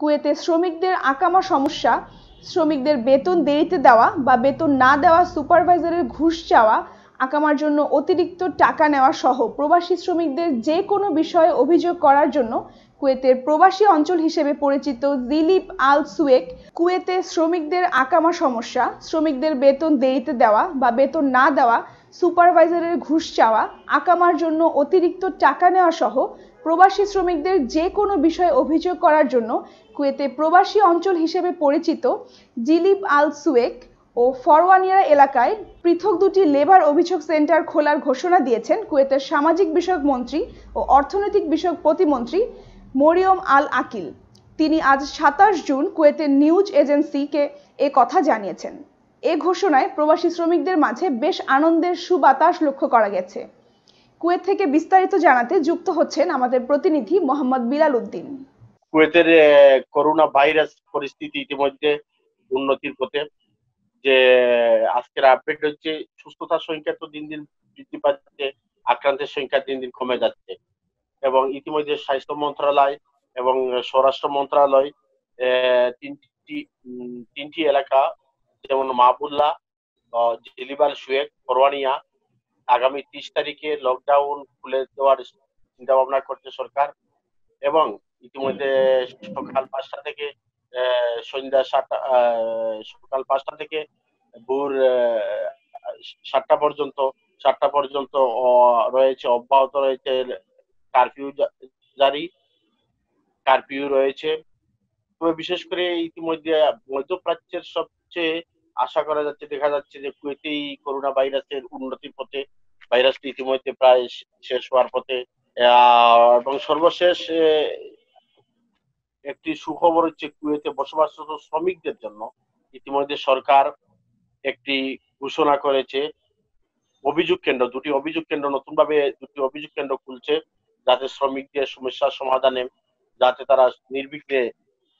কুয়েতে শ্রমিকদের আকামা সমস্যা, শ্রমিকদের বেতন দেরিতে দেওয়া বা বেতন না দেওয়া, সুপারভাইজারের ঘুষ চাওয়া, আকামার জন্য অতিরিক্ত টাকা নেওয়া সহ প্রবাসী শ্রমিকদের যে কোনো বিষয়ে অভিযোগ করার জন্য কুয়েতের প্রবাসী অঞ্চল হিসেবে পরিচিত জিলিপ আল সুয়েক কুয়েতে শ্রমিকদের আকামা সমস্যা, শ্রমিকদের বেতন দেরিতে দেওয়া বা বেতন না দেওয়া, সুপারভাইজারের ঘুষ চাওয়া, আকামার জন্য অতিরিক্ত টাকা নেওয়া সহ প্রবাসী শ্রমিকদের যে কোনো বিষয়ে অভিযোগ করার জন্য কুয়েতে প্রবাসী অঞ্চল হিসেবে পরিচিত জিলিপ আল সুয়েক ও ফরওয়ানিয়া এলাকায় পৃথক দুটি লেবার অভিযোগ সেন্টার খোলার ঘোষণা দিয়েছেন কুয়েতের সামাজিক বিষয়ক মন্ত্রী ও অর্থনৈতিক বিষয়ক প্রতিমন্ত্রী মরিয়ম আল আকিল। তিনি আজ সাতাশ জুন কুয়েতের নিউজ এজেন্সিকে এ কথা জানিয়েছেন। এ ঘোষণায় প্রবাসী শ্রমিকদের মাঝে বেশ আনন্দের সুবাতাস লক্ষ্য করা গেছে। কুয়েত থেকে বিস্তারিত জানাতে যুক্ত হচ্ছেন আমাদের প্রতিনিধি মোহাম্মদ বিলাল উদ্দিন। কুয়েতের করোনা ভাইরাস পরিস্থিতি ইতিমধ্যে উন্নতির পথে যে, আজকের আপডেট হচ্ছে, সুস্থতার সংখ্যা তো দিন দিন বৃদ্ধি পাচ্ছে, আক্রান্তের সংখ্যা দিন দিন কমে যাচ্ছে। এবং ইতিমধ্যে স্বাস্থ্য মন্ত্রণালয় এবং স্বরাষ্ট্র মন্ত্রণালয় তিনটি তিনটি এলাকা, যেমন মাহবুল্লাহ জিলিবাল সুয়েক ফরওয়ানিয়া আগামী ত্রিশ তারিখে লকডাউন খুলে দেওয়ার চিন্তা ভাবনা করছে সরকার এবং ইতিমধ্যে সকাল পাঁচটা থেকে সন্ধ্যা সাতটা সকাল পাঁচটা থেকে ভোর সাতটা পর্যন্ত সাতটা পর্যন্ত রয়েছে, অব্যাহত রয়েছে কারফিউ জারি। কারফিউ রয়েছে। তবে বিশেষ করে ইতিমধ্যে মধ্যপ্রাচ্যের সবচেয়ে আশা করা যাচ্ছে, দেখা যাচ্ছে যে কুয়েতেই করোনা ভাইরাসের উন্নতির পথে ভাইরাসটি ইতিমধ্যে প্রায় শেষ হওয়ার পথে এবং সর্বশেষ একটি সুখবর হচ্ছে কুয়েতে বসবাসরত শ্রমিকদের জন্য ইতিমধ্যে সরকার একটি ঘোষণা করেছে। অভিযোগ কেন্দ্র, দুটি অভিযোগ কেন্দ্র নতুন ভাবে দুটি অভিযোগ কেন্দ্র খুলছে যাতে শ্রমিকদের সমস্যার সমাধানে, যাতে তারা নির্বিঘ্নে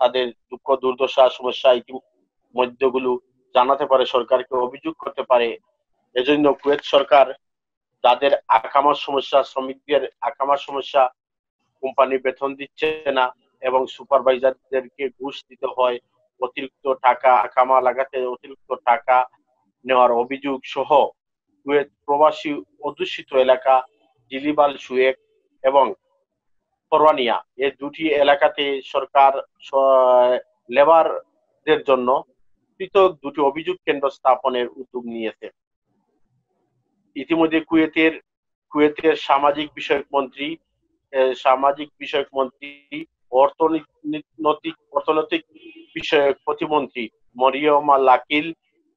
তাদের দুঃখ, দুর্দশা, সমস্যা ইতিমধ্যেগুলো জানাতে পারে সরকারকে, অভিযোগ করতে পারে। এজন্য কুয়েত সরকার যাদের আকামার সমস্যা, শ্রমিকদের আকামার সমস্যা, কোম্পানি বেতন দিচ্ছে না এবং সুপারভাইজারদেরকে ঘুষ দিতে হয়, অতিরিক্ত টাকা আকামা লাগাতে অতিরিক্ত টাকা নেওয়ার অভিযোগ সহ কুয়েত প্রবাসী অধ্যুষিত এলাকা, জিলিবাল, সুয়েক এবং ফরওয়ানিয়া এই দুটি এলাকাতে সরকার লেবারদের জন্য পৃথক দুটি অভিযোগ কেন্দ্র স্থাপনের উদ্যোগ নিয়েছে। ইতিমধ্যে কুয়েতের কুয়েতের সামাজিক বিষয়ক মন্ত্রী সামাজিক বিষয়ক মন্ত্রী অর্থনৈতিক অর্থনৈতিক বিষয়ক প্রতিমন্ত্রী মরিয়মা লাকিল,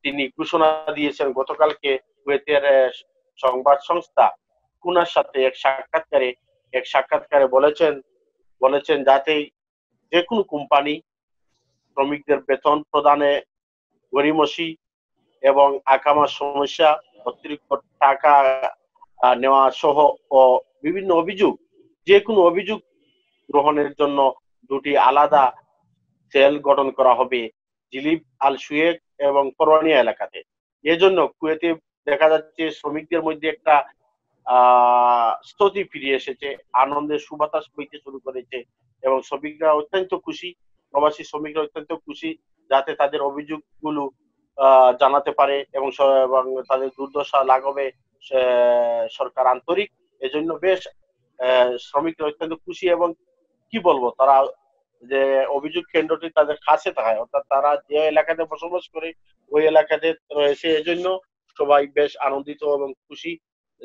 তিনি ঘোষণা দিয়েছেন গতকালকে কুয়েতের সংবাদ সংস্থা কুনার সাথে এক সাক্ষাৎকারে এক সাক্ষাৎকারে বলেছেন বলেছেন যাতে যে কোনো কোম্পানি শ্রমিকদের বেতন প্রদানে গরিমসি এবং আকামার সমস্যা অতিরিক্ত টাকা নেওয়া সহ বিভিন্ন অভিযোগ যে কোনো অভিযোগ গ্রহণের জন্য দুটি আলাদা সেল গঠন করা হবে জিলিপ আল সুয়েক এবং করোয়ানিয়া এলাকাতে। এজন্য কুয়েতে দেখা যাচ্ছে শ্রমিকদের মধ্যে একটা স্তুতি ফিরে এসেছে আনন্দের সুবাতাস বইতে শুরু করেছে এবং শ্রমিকরা অত্যন্ত খুশি, প্রবাসী শ্রমিকরা অত্যন্ত খুশি যাতে তাদের অভিযোগগুলো জানাতে পারে এবং এবং তাদের দুর্দশা লাঘবে সরকার আন্তরিক। এজন্য বেশ শ্রমিকরা অত্যন্ত খুশি এবং কি বলব, তারা যে অভিযোগ কেন্দ্রটি তাদের কাছে থাকে অর্থাৎ তারা যে এলাকাতে বসবাস করে, ওই এলাকাতে রয়েছে। এজন্য সবাই বেশ আনন্দিত এবং খুশি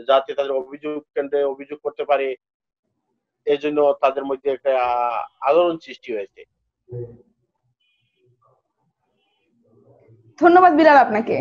যাতে তাদের অভিযোগ কেন্দ্রে অভিযোগ করতে পারে। এজন্য তাদের মধ্যে একটা আলোড়ন সৃষ্টি হয়েছে। ধন্যবাদ বিলাল আপনাকে।